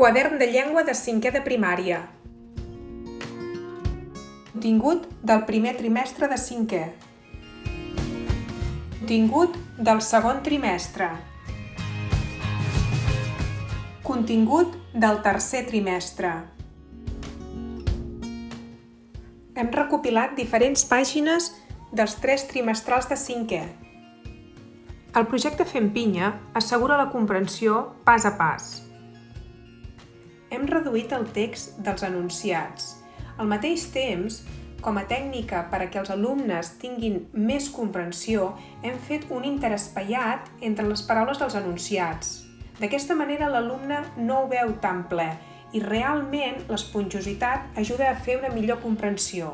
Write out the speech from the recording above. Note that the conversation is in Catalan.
Quadern de llengua de cinquè de primària. Contingut del primer trimestre de cinquè. Contingut del segon trimestre. Contingut del tercer trimestre. Hem recopilat diferents pàgines dels tres trimestrals de cinquè. El projecte Fem Pinya assegura la comprensió pas a pas. Hem reduït el text dels enunciats. Al mateix temps, com a tècnica per a que els alumnes tinguin més comprensió, hem fet un interespaiat entre les paraules dels enunciats. D'aquesta manera l'alumne no ho veu tan ple i realment l'esponjositat ajuda a fer una millor comprensió.